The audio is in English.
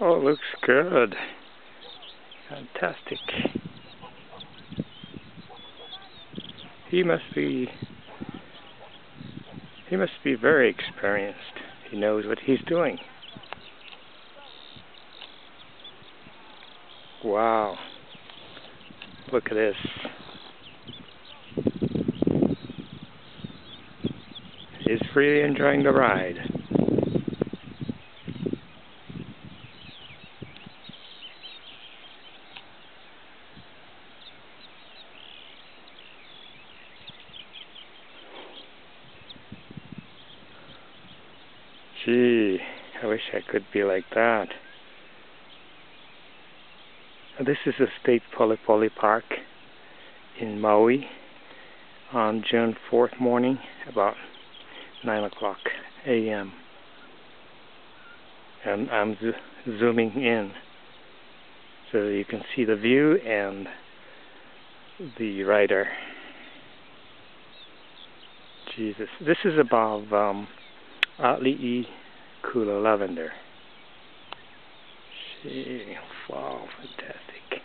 Oh, looks good. Fantastic. He must be he must be very experienced. He knows what he's doing. Wow. Look at this. He's really enjoying the ride. Gee, I wish I could be like that. This is the State Poli Park in Maui on June 4th morning, about 9 o'clock a.m. And I'm zo zooming in so you can see the view and the rider. Jesus, this is above um, Ali'i Kula Lavender. Gee, wow, fantastic.